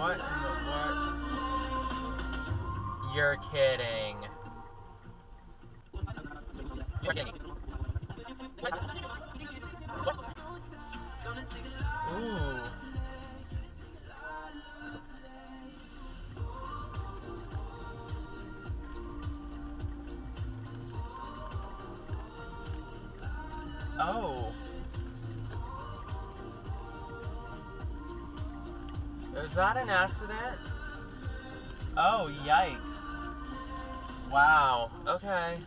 What what? You're kidding. You're kidding. Ooh. Oh. Is that an accident? Oh, yikes. Wow. Okay.